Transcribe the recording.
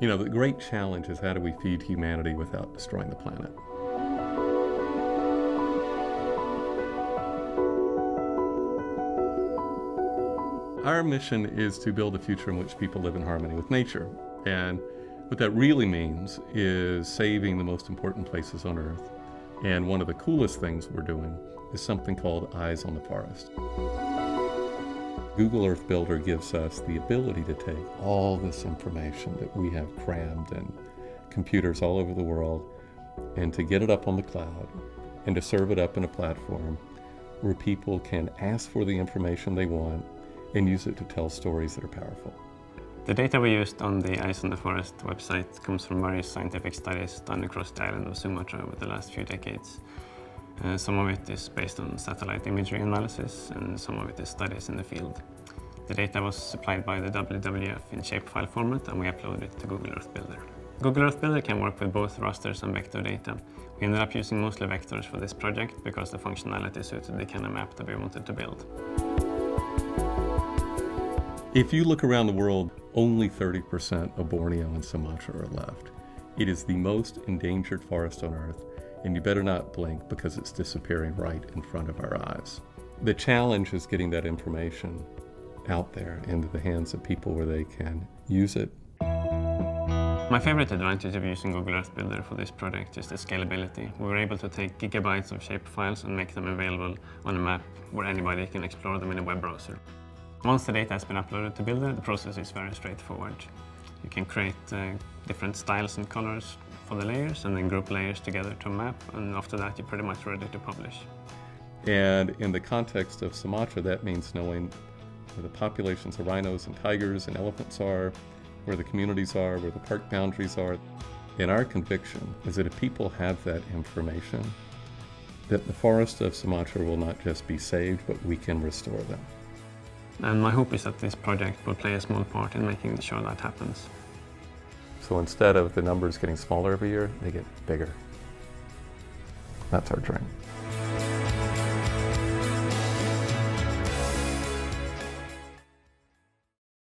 You know, the great challenge is how do we feed humanity without destroying the planet? Our mission is to build a future in which people live in harmony with nature. And what that really means is saving the most important places on Earth. And one of the coolest things we're doing is something called Eyes on the Forest. Google Earth Builder gives us the ability to take all this information that we have crammed in computers all over the world and to get it up on the cloud and to serve it up in a platform where people can ask for the information they want and use it to tell stories that are powerful. The data we used on the Eyes on the Forest website comes from various scientific studies done across the island of Sumatra over the last few decades. Uh, some of it is based on satellite imagery analysis and some of it is studies in the field. The data was supplied by the WWF in shapefile format and we uploaded it to Google Earth Builder. Google Earth Builder can work with both rasters and vector data. We ended up using mostly vectors for this project because the functionality suited the kind of map that we wanted to build. If you look around the world, only 30% of Borneo and Sumatra are left. It is the most endangered forest on Earth, and you better not blink because it's disappearing right in front of our eyes. The challenge is getting that information out there into the hands of people where they can use it. My favorite advantage of using Google Earth Builder for this project is the scalability. We were able to take gigabytes of shape files and make them available on a map where anybody can explore them in a web browser. Once the data has been uploaded to Builder, the process is very straightforward. You can create uh, different styles and colors for the layers and then group layers together to a map and after that you're pretty much ready to publish. And in the context of Sumatra, that means knowing where the populations of rhinos and tigers and elephants are, where the communities are, where the park boundaries are. And our conviction is that if people have that information, that the forest of Sumatra will not just be saved, but we can restore them. And my hope is that this project will play a small part in making sure that happens. So instead of the numbers getting smaller every year, they get bigger. That's our dream.